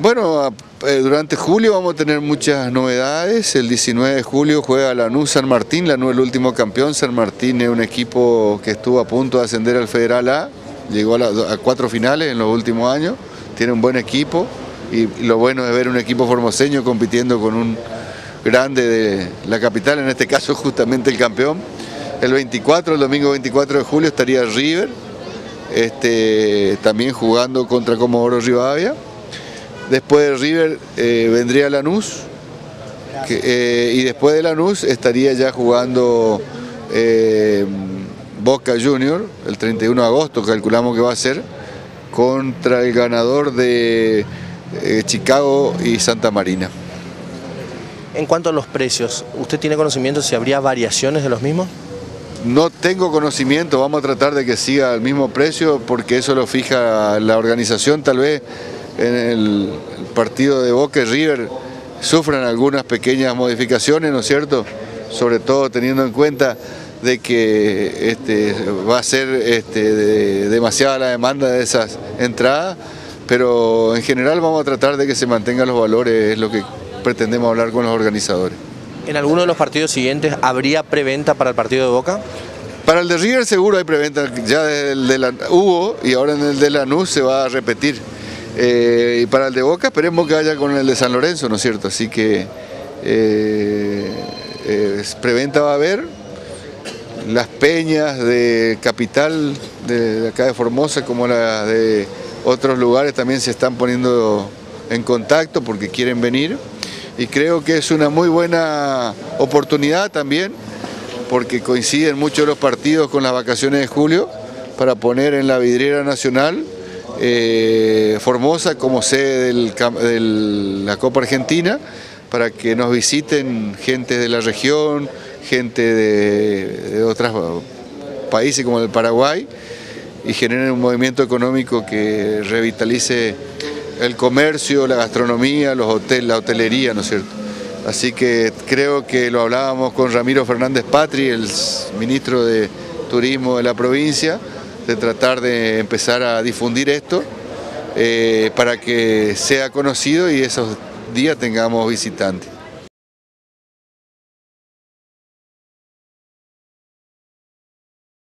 Bueno, eh, durante julio vamos a tener muchas novedades. El 19 de julio juega Lanús San Martín, Lanús el último campeón. San Martín es un equipo que estuvo a punto de ascender al Federal A, llegó a, cuatro finales en los últimos años, tiene un buen equipo y lo bueno es ver un equipo formoseño compitiendo con un grande de la capital, en este caso justamente el campeón. El 24, el domingo 24 de julio estaría River, este, también jugando contra Comodoro Rivadavia. Después de River eh, vendría Lanús eh, y después de Lanús estaría ya jugando eh, Boca Junior el 31 de agosto, calculamos que va a ser, contra el ganador de Chicago y Santa Marina. En cuanto a los precios, ¿usted tiene conocimiento si habría variaciones de los mismos? No tengo conocimiento, vamos a tratar de que siga al mismo precio porque eso lo fija la organización, tal vez en el partido de Boca y River sufran algunas pequeñas modificaciones, ¿no es cierto? Sobre todo teniendo en cuenta de que este, va a ser este, demasiada la demanda de esas entradas, pero en general vamos a tratar de que se mantengan los valores, es lo que pretendemos hablar con los organizadores. ¿En alguno de los partidos siguientes habría preventa para el partido de Boca? Para el de River seguro hay preventa, ya el de la, hubo y ahora en el de Lanús se va a repetir. Eh, y para el de Boca esperemos que haya con el de San Lorenzo, ¿no es cierto? Así que eh, preventa va a haber, las peñas de capital de, acá de Formosa como las de otros lugares también se están poniendo en contacto porque quieren venir y creo que es una muy buena oportunidad también porque coinciden muchos los partidos con las vacaciones de julio para poner en la vidriera nacional eh, Formosa como sede de la Copa Argentina para que nos visiten gente de la región, gente de, otros países como el Paraguay y generen un movimiento económico que revitalice el comercio, la gastronomía, los hoteles, la hotelería, ¿no es cierto? Así que creo que lo hablábamos con Ramiro Fernández Patri, el ministro de Turismo de la provincia, de tratar de empezar a difundir esto eh, para que sea conocido y esos días tengamos visitantes.